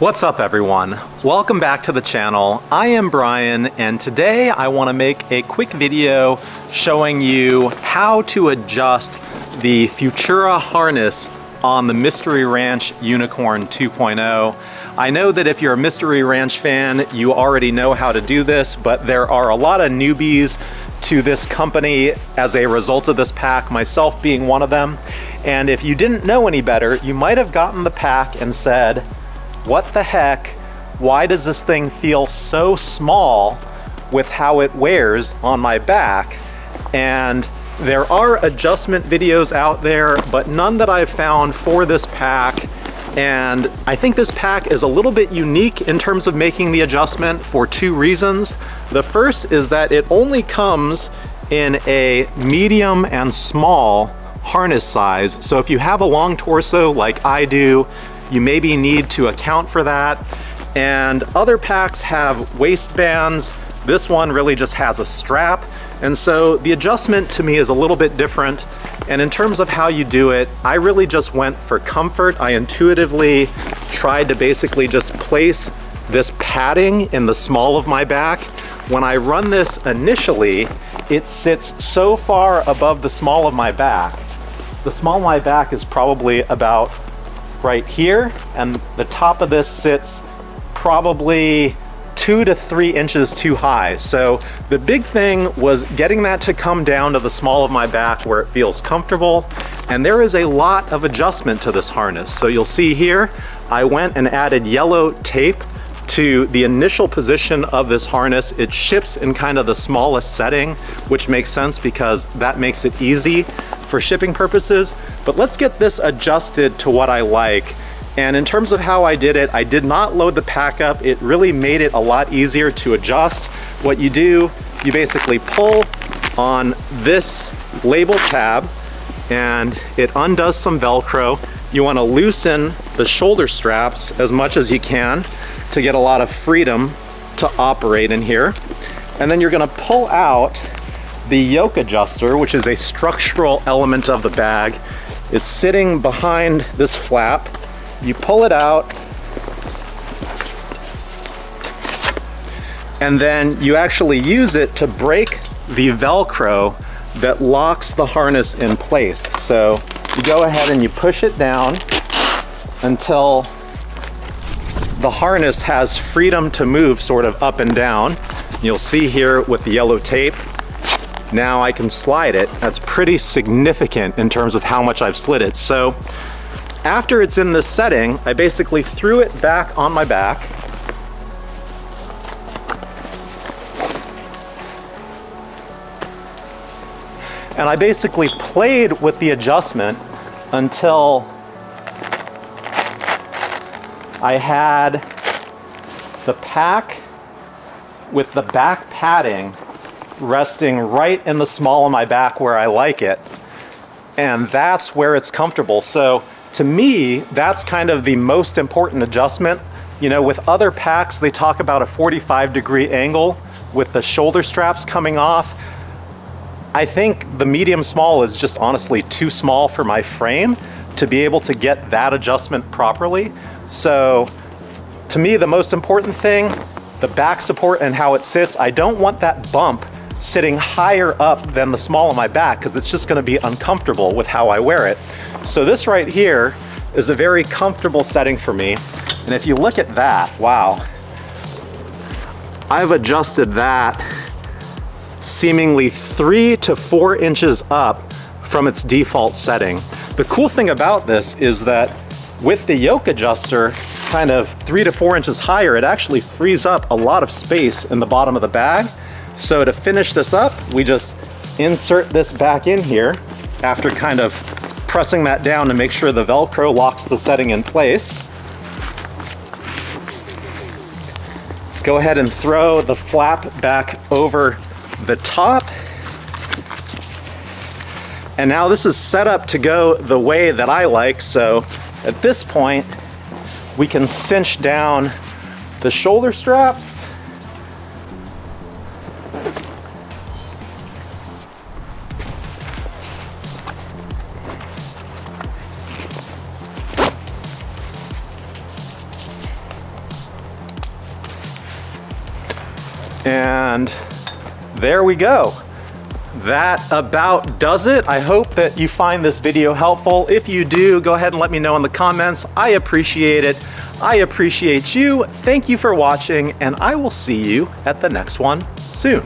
What's up everyone? Welcome back to the channel. I am Brian and today I want to make a quick video showing you how to adjust the Futura harness on the Mystery Ranch Unicorn 2.0. I know that if you're a Mystery Ranch fan, you already know how to do this, but there are a lot of newbies to this company as a result of this pack, myself being one of them. And if you didn't know any better, you might have gotten the pack and said, what the heck? Why does this thing feel so small with how it wears on my back? And there are adjustment videos out there, but none that I've found for this pack. And I think this pack is a little bit unique in terms of making the adjustment for two reasons. The first is that it only comes in a medium and small harness size. So if you have a long torso like I do, you maybe need to account for that. And other packs have waistbands. This one really just has a strap. And so the adjustment to me is a little bit different. And in terms of how you do it, I really just went for comfort. I intuitively tried to basically just place this padding in the small of my back. When I run this initially, it sits so far above the small of my back. The small of my back is probably about right here, and the top of this sits probably two to three inches too high. So the big thing was getting that to come down to the small of my back where it feels comfortable. And there is a lot of adjustment to this harness. So you'll see here, I went and added yellow tape to the initial position of this harness. It ships in kind of the smallest setting, which makes sense because that makes it easy for shipping purposes. But let's get this adjusted to what I like. And in terms of how I did it, I did not load the pack up. It really made it a lot easier to adjust. What you do, you basically pull on this label tab and it undoes some Velcro. You wanna loosen the shoulder straps as much as you can to get a lot of freedom to operate in here. And then you're gonna pull out the yoke adjuster, which is a structural element of the bag. It's sitting behind this flap. You pull it out, and then you actually use it to break the Velcro that locks the harness in place. So you go ahead and you push it down until the harness has freedom to move sort of up and down. You'll see here with the yellow tape, now I can slide it. That's pretty significant in terms of how much I've slid it. So after it's in this setting, I basically threw it back on my back. And I basically played with the adjustment until I had the pack with the back padding resting right in the small of my back where I like it. And that's where it's comfortable. So to me, that's kind of the most important adjustment. You know, with other packs, they talk about a 45 degree angle with the shoulder straps coming off. I think the medium small is just honestly too small for my frame to be able to get that adjustment properly. So to me, the most important thing, the back support and how it sits, I don't want that bump sitting higher up than the small of my back because it's just gonna be uncomfortable with how I wear it. So this right here is a very comfortable setting for me. And if you look at that, wow, I've adjusted that seemingly three to four inches up from its default setting. The cool thing about this is that with the yoke adjuster kind of three to four inches higher, it actually frees up a lot of space in the bottom of the bag. So to finish this up, we just insert this back in here after kind of pressing that down to make sure the Velcro locks the setting in place. Go ahead and throw the flap back over the top. And now this is set up to go the way that I like, so at this point, we can cinch down the shoulder straps And there we go. That about does it. I hope that you find this video helpful. If you do, go ahead and let me know in the comments. I appreciate it. I appreciate you. Thank you for watching, and I will see you at the next one soon.